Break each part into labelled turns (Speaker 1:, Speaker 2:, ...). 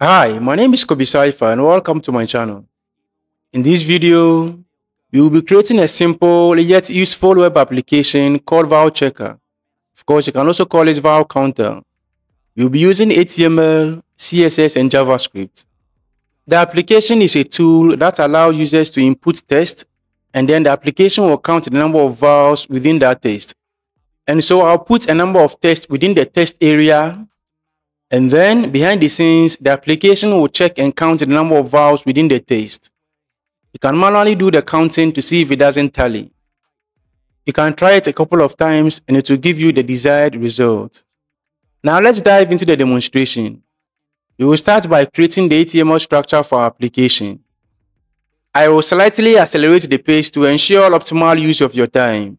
Speaker 1: Hi, my name is Kobicypher and welcome to my channel. In this video, we will be creating a simple yet useful web application called Vowel Checker. Of course, you can also call it Vowel Counter. We will be using HTML, CSS and JavaScript. The application is a tool that allows users to input text and then the application will count the number of vowels within that text. And so I'll put a number of text within the text area and then behind the scenes, the application will check and count the number of vowels within the text. You can manually do the counting to see if it doesn't tally. You can try it a couple of times and it will give you the desired result. Now let's dive into the demonstration. We will start by creating the HTML structure for our application. I will slightly accelerate the pace to ensure optimal use of your time.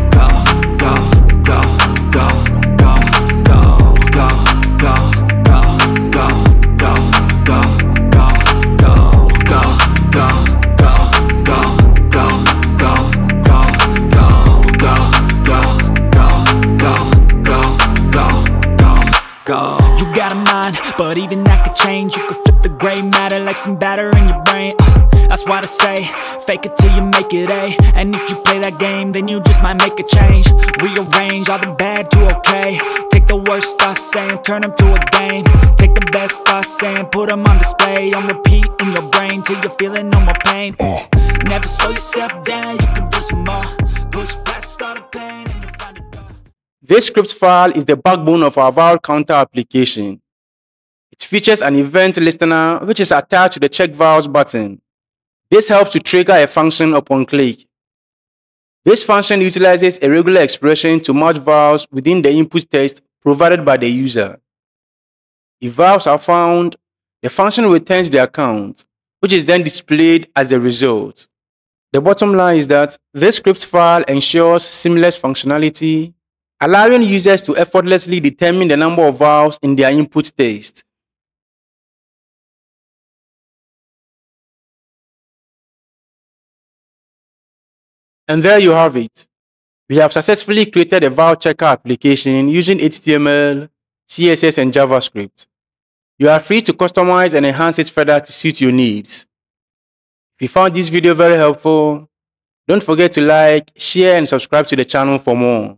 Speaker 2: some batter in your brain uh, That's why I say, fake it till you make it A And if you play that game, then you just might make a change. Rearrange all the bad to okay. Take the worst thoughts saying, turn them to a game. Take the best thoughts saying, put them on display. On repeat in your brain till you're feeling no more pain. Uh. Never slow yourself down, you can do some more. Push past all the pain and you'll find a door
Speaker 1: This script file is the backbone of our vowel counter application. It features an event listener which is attached to the check vowels button. This helps to trigger a function upon click. This function utilizes a regular expression to match vowels within the input text provided by the user. If vowels are found, the function returns the account, which is then displayed as a result. The bottom line is that this script file ensures seamless functionality, allowing users to effortlessly determine the number of vowels in their input text. And there you have it. We have successfully created a vowel checker application using HTML, CSS, and JavaScript. You are free to customize and enhance it further to suit your needs. If you found this video very helpful, don't forget to like, share, and subscribe to the channel for more.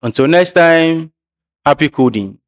Speaker 1: Until next time, happy coding.